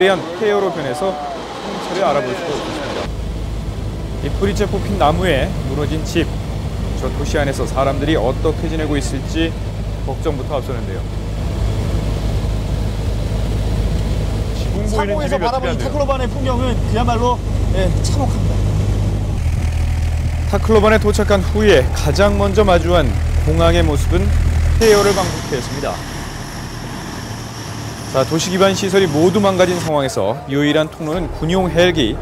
대한 폐허로 변해서 상처를 알아볼 수도 있습니다. 이 뿌리째 뽑힌 나무에 무너진 집, 저 도시 안에서 사람들이 어떻게 지내고 있을지 걱정부터 앞서는데요. 지붕 보이는 집이 바라보는. 타클로반의 풍경은 그야말로 예, 참혹합니다. 타클로반에 도착한 후에 가장 먼저 마주한 공항의 모습은 폐허를 방북해 했습니다. 자, 도시 기반 시설이 모두 망가진 상황에서 유일한 통로는 군용 헬기.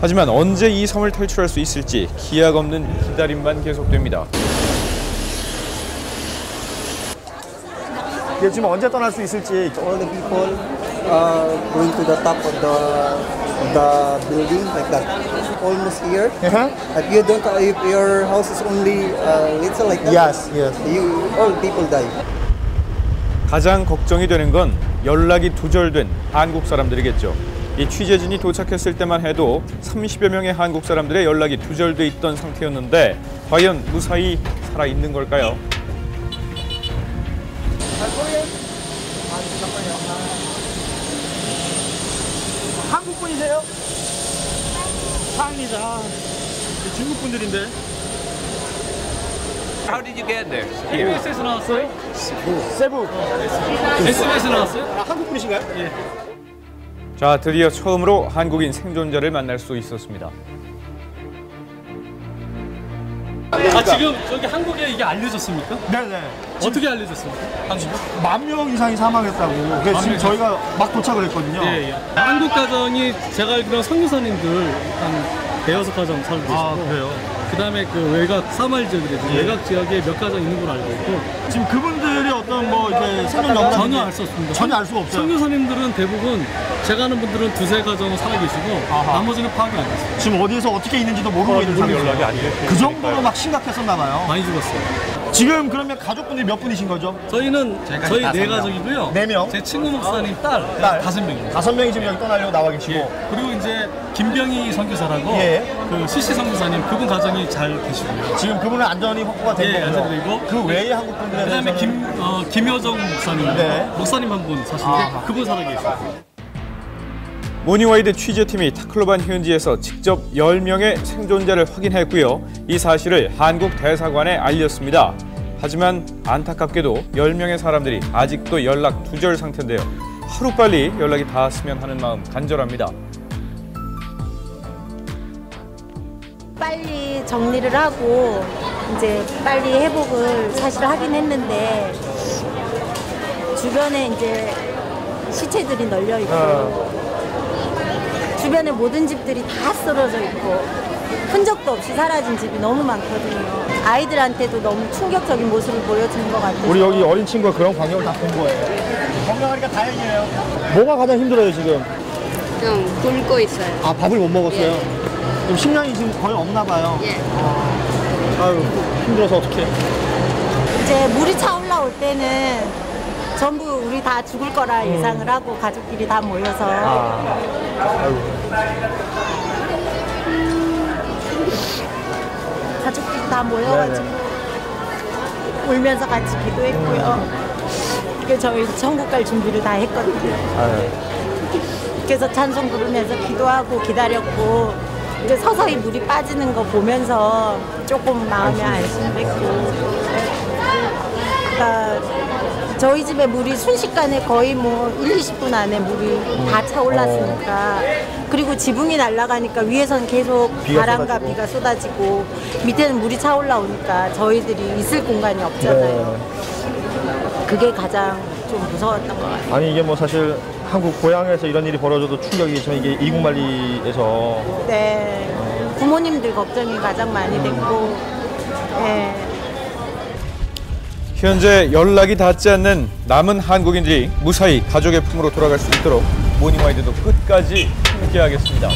하지만 언제 이 섬을 탈출할 수 있을지 기약 없는 기다림만 계속됩니다. 이게 지금 언제 떠날 수 있을지 all the people uh, going to the top of the of the building like that almost here if you don't if your house is only uh, little like that Yes, yes. you all people die 가장 걱정이 되는 건 연락이 두절된 한국 사람들이겠죠. 이 취재진이 도착했을 때만 해도 30여 명의 한국 사람들의 연락이 두절돼 있던 상태였는데 과연 무사히 살아 있는 걸까요? 한국 분이세요? 상이자 중국 분들인데 How did you get there? KBS에서 나왔어요? 세부 SBS에서 나왔어요? 아, 한국 분이신가요? 자, 드디어 처음으로 한국인 생존자를 만날 수 있었습니다. 아 지금 저기 한국에 이게 알려졌습니까? 네네. 어떻게 알려졌습니까? 한국에? 만명 이상이 사망했다고. 그래서 지금 명 저희가 막 도착을 했거든요. 예, 예. 한국 가정이 제가 알기로는 선교사님들 한 대여섯 가정 살고 계시고 아 그래요. 그 다음에 그 외곽 사마일 지역이래 예. 외곽 지역에 몇 가정 있는 걸로 알고 있고 지금 그분들이 어떤 뭐 이렇게 생존 영상 전혀 알 수 없습니다. 전혀 알 수가 없어요. 선교사님들은 대부분 제가 아는 분들은 두세 가정 살아 계시고 아하. 나머지는 파악이 안 됐어요. 지금 어디에서 어떻게 있는지도 모르고 있는 상태예요. 그 정도로 막 심각했었나 봐요. 많이 죽었어요. 지금 그러면 가족분들이 몇 분이신 거죠? 저희는 저희 네 가족이고요. 네 명? 제 친구 목사님 딸, 딸. 다섯 명입니다. 다섯 명이 지금 여기 떠나려고 나와 계시고. 예. 그리고 이제 김병희 선교사라고 예. 그 CC 선교사님 그분 가정이 잘 계시고요. 지금 그분은 안전히 확보가 된 예. 안전되고. 그 외의 한국 분들에 그다음에 김 어, 김효정 목사님 네. 목사님 한 분 사시는데 아하. 그분 살아 계세요. 모닝와이드 취재팀이 타클로반 현지에서 직접 10명의 생존자를 확인했고요. 이 사실을 한국 대사관에 알렸습니다. 하지만 안타깝게도 10명의 사람들이 아직도 연락 두절 상태인데요. 하루빨리 연락이 닿았으면 하는 마음 간절합니다. 빨리 정리를 하고 이제 빨리 회복을 사실 하긴 했는데 주변에 이제 시체들이 널려 있고 주변에 모든 집들이 다 쓰러져 있고 흔적도 없이 사라진 집이 너무 많거든요. 아이들한테도 너무 충격적인 모습을 보여주는 것 같아요. 우리 여기 어린 친구가 그런 광경을 다 본 거예요. 건강하니까 다행이에요. 뭐가 가장 힘들어요 지금? 좀 굶고 있어요. 아 밥을 못 먹었어요. 그럼 식량이 지금 거의 없나 봐요. 예. 아유 힘들어서 어떡해. 이제 물이 차 올라올 때는 전부 우리 다 죽을 거라 예상을 하고 가족끼리 다 모여서. 아. 가족끼리 다 모여가지고 울면서 같이 기도했고요. 그래서 저희 천국 갈 준비를 다 했거든요. 그래서 찬송 부르면서 기도하고 기다렸고 이제 서서히 물이 빠지는 거 보면서 조금 마음이 안심됐고. 그러니까 저희 집에 물이 순식간에 거의 뭐 1, 20분 안에 물이 다 차올랐으니까 그리고 지붕이 날아가니까 위에서는 계속 비가 바람과 쏟아지고. 비가 쏟아지고 밑에는 물이 차올라오니까 저희들이 있을 공간이 없잖아요. 그게 가장 좀 무서웠던 것 같아요. 아니 이게 뭐 사실 한국 고향에서 이런 일이 벌어져도 충격이지만 이게 이국만리에서 네. 부모님들 걱정이 가장 많이 됐고, 네. 현재 연락이 닿지 않는 남은 한국인들이 무사히 가족의 품으로 돌아갈 수 있도록 모닝와이드도 끝까지 함께하겠습니다.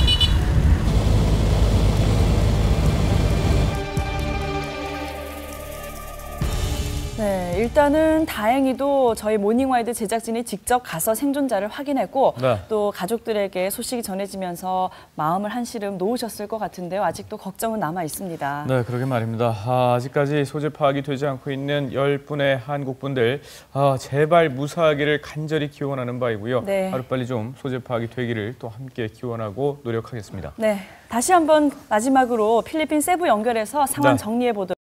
네, 일단은 다행히도 저희 모닝와이드 제작진이 직접 가서 생존자를 확인했고 네. 또 가족들에게 소식이 전해지면서 마음을 한시름 놓으셨을 것 같은데요. 아직도 걱정은 남아 있습니다. 네, 그러게 말입니다. 아, 아직까지 소재 파악이 되지 않고 있는 열 분의 한국 분들, 아, 제발 무사하기를 간절히 기원하는 바이고요. 네. 하루빨리 좀 소재 파악이 되기를 또 함께 기원하고 노력하겠습니다. 네, 다시 한번 마지막으로 필리핀 세부 연결해서 상황 네. 정리해 보도록